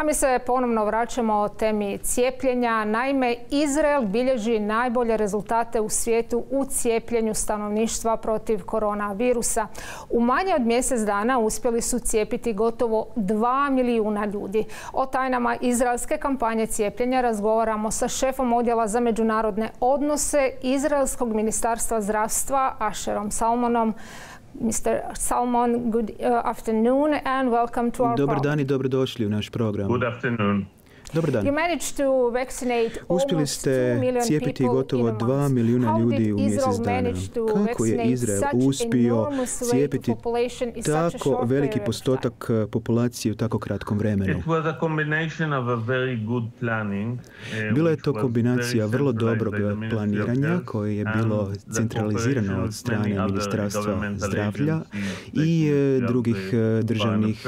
A mi se ponovno vraćamo o temi cijepljenja. Naime, Izrael bilježi najbolje rezultate u svijetu u cijepljenju stanovništva protiv koronavirusa. U manje od mjesec dana uspjeli su cijepiti gotovo 2 milijuna ljudi. O tajnama izraelske kampanje cijepljenja razgovaramo sa šefom odjela za međunarodne odnose Izraelskog ministarstva zdravstva Asherom Salmonom. Mr. Salmon, good uh, afternoon and welcome to our Dobar dan i dobrodošli u naš program. Good afternoon. Dobar dan. Uspjeli ste cijepiti gotovo 2 milijuna ljudi u mjesec dana. Kako je Izrael uspio cijepiti tako veliki postotak uh, populacije u tako kratkom vremenu? Bila je to kombinacija vrlo dobrog planiranja koje je bilo centralizirano od strane Ministarstva zdravlja i uh, drugih državnih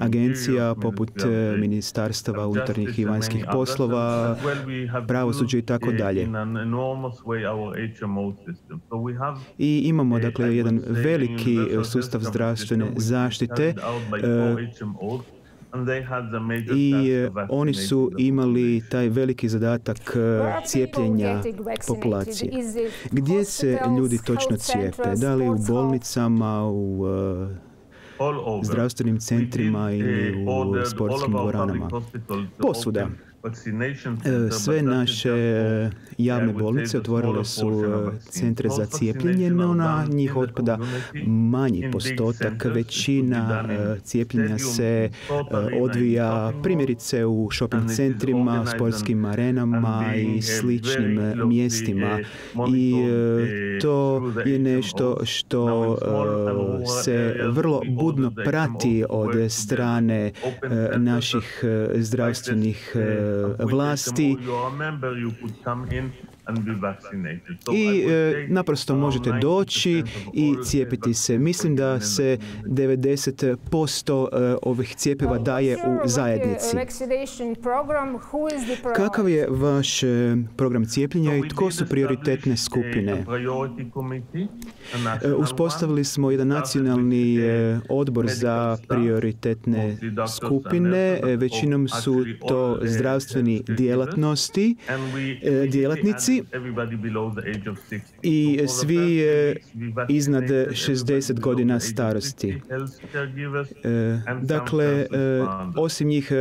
agencija poput ministarstava unutarnjih i vanjskih poslova, pravosuđe i tako dalje. I imamo dakle jedan veliki sustav zdravstvene zaštite i oni su imali taj veliki zadatak cijepljenja populacije. Gdje se ljudi točno cijepe? Da li u bolnicama, u zdravstvenim centrima ili u sportskim dvoranama? Posuda. E, sve naše e, javne bolnice otvorile su e, centre za cijepljenje, no na njih otpada manji postotak. Većina cijepljenja se odvija primjerice u shopping centrima, sportskim arenama i sličnim mjestima. I to je nešto što se vrlo budno prati od strane naših zdravstvenih uh, a velocity. You remember you could come in i e, naprosto možete doći i cijepiti se. Mislim da se 90% e, ovih cijepiva daje u zajednici. Kakav je vaš e, program cijepljenja i tko su prioritetne skupine? Uspostavili smo jedan nacionalni odbor za prioritetne skupine. Većinom su to zdravstveni djelatnosti, djelatnici i svi iznad 60 godina starosti. E, dakle, e, osim njih e,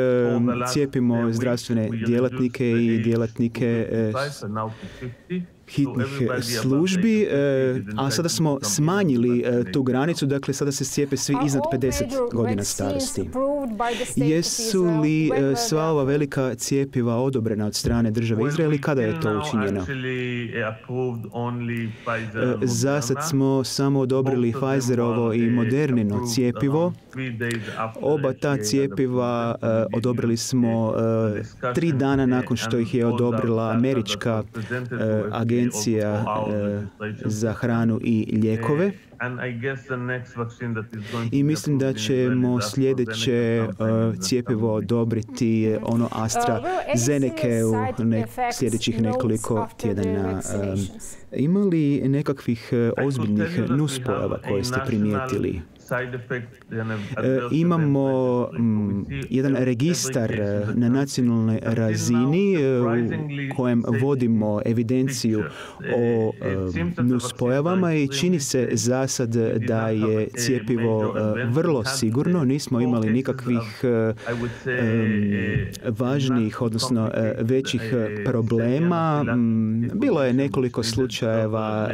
cijepimo zdravstvene djelatnike i djelatnike hitnih službi, e, a sada smo smanjili e, tu granicu, dakle sada se cijepe svi iznad 50 godina starosti. Jesu li e, sva ova velika cijepiva odobrena od strane države Izraela i kada je to učinjeno? Za sad smo samo odobrili Pfizerovo i Modernino cijepivo. Oba ta cijepiva odobrili smo tri dana nakon što ih je odobrila američka agencija agencija e, za hranu i ljekove. I mislim da ćemo sljedeće cijepivo odobriti e, ono Astra Zeneke u sljedećih nekoliko tjedana. Ima li nekakvih ozbiljnih nuspojava koje ste primijetili? Imamo mm, jedan registar na nacionalnoj razini u kojem vodimo evidenciju o nuspojavama i čini se za sad da je cijepivo vrlo sigurno. Nismo imali nikakvih važnijih, odnosno većih problema. Mm, bilo je nekoliko slučajeva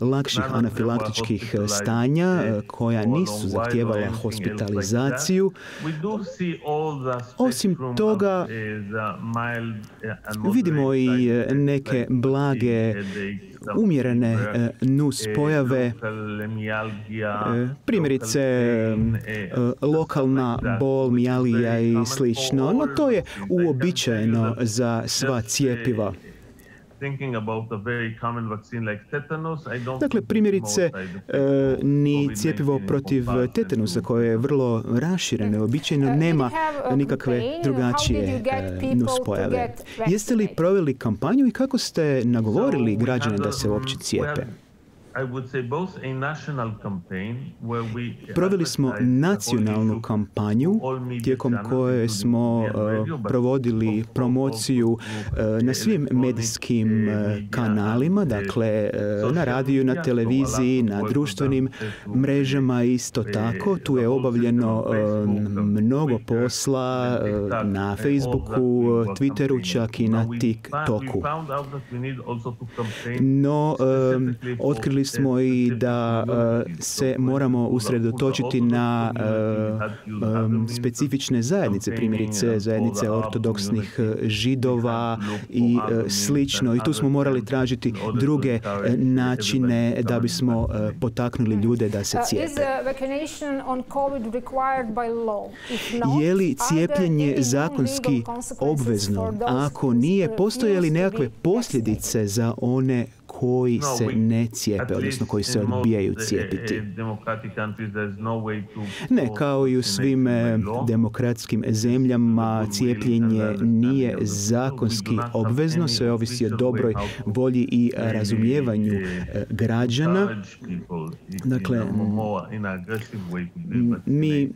lakših anafilaktičkih stanja koja nisu zahtijevala hospitalizaciju. Osim toga, vidimo i e, neke blage umjerene e, nus pojave, e, primjerice lokalna bol, mijalija i slično, no to je uobičajeno za sva cijepiva. Dakle, primjerice, e, ni cijepivo protiv tetanusa koje je vrlo rašireno, običajno nema nikakve drugačije e, nuspojave. Jeste li proveli kampanju i kako ste nagovorili građane da se uopće cijepe? Proveli smo nacionalnu kampanju tijekom koje smo uh, provodili promociju uh, na svim medijskim uh, kanalima, dakle na radiju, na televiziji, na društvenim mrežama isto tako. Tu je obavljeno mnogo posla na Facebooku, Twitteru, čak i na TikToku. No, otkrili smo i da se moramo usredotočiti na specifične zajednice, primjerice zajednice ortodoksnih židova i slično. I tu smo morali tražiti druge načine da bismo potaknuli ljude da se cijepe. Je li cijepljenje zakonski obvezno? Ako nije, postoje li nekakve posljedice za one koji se ne cijepe, odnosno koji se odbijaju cijepiti. Ne, kao i u svim eh, demokratskim zemljama, cijepljenje nije zakonski obvezno, sve ovisi o dobroj volji i razumijevanju eh, građana. Dakle, mi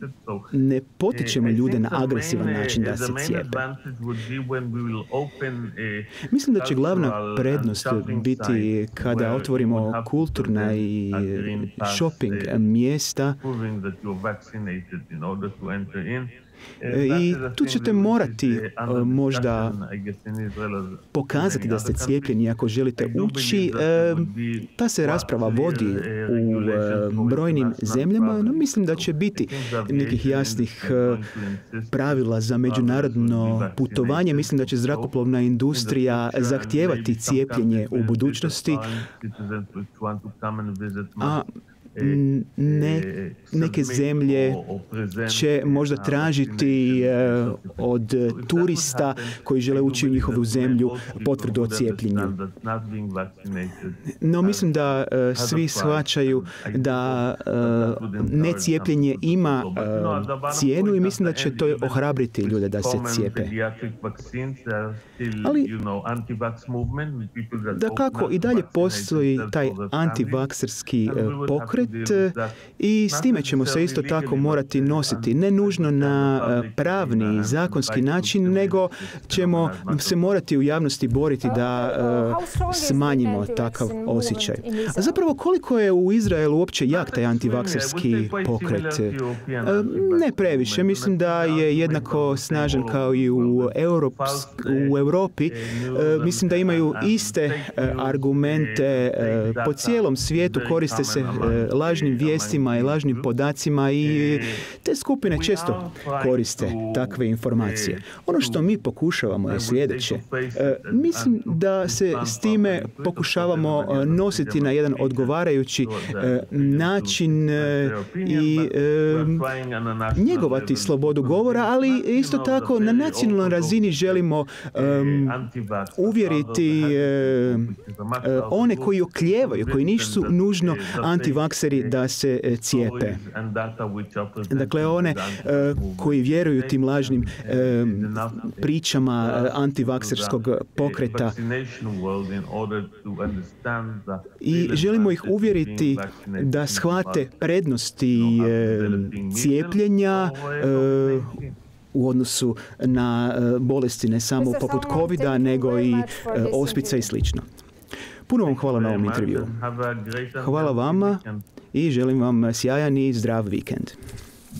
ne potičemo ljude na agresivan način da se cijepe. Mislim da će glavna prednost biti kada otvorimo kulturna i shopping mjesta I tu ćete morati e, možda pokazati da ste cijepljeni ako želite ući. E, ta se rasprava vodi u brojnim zemljama, no mislim da će biti nekih jasnih pravila za međunarodno putovanje. Mislim da će zrakoplovna industrija zahtijevati cijepljenje u budućnosti. A ne, neke zemlje će možda tražiti e, od turista koji žele ući u njihovu zemlju potvrdu o cijepljenju. No mislim da e, svi shvaćaju da e, necijepljenje ima cijenu i mislim da će to ohrabriti ljude da se cijepe. Ali da kako i dalje postoji taj antivakserski pokret i s time ćemo se isto tako morati nositi. Ne nužno na pravni, zakonski način, nego ćemo se morati u javnosti boriti da smanjimo takav osjećaj. A zapravo koliko je u Izraelu uopće jak taj antivakserski pokret? Ne previše. Mislim da je jednako snažan kao i u, u Europi. Mislim da imaju iste argumente po cijelom svijetu koriste se lažnim vijestima i lažnim podacima i te skupine često koriste takve informacije. Ono što mi pokušavamo je sljedeće. E, mislim da se s time pokušavamo e, nositi na jedan odgovarajući e, način i njegovati slobodu govora, ali isto tako na nacionalnoj razini želimo uvjeriti one koji okljevaju, koji nisu nužno antivakseri da se e, cijepe. Dakle, one e, koji vjeruju tim lažnim e, pričama antivakserskog pokreta. i želimo ih uvjeriti da shvate prednosti cijepljenja u odnosu na bolesti ne samo poput covid nego i ospica i slično. Puno vam hvala na ovom intervju. Hvala vama i želim vam sjajan i zdrav vikend.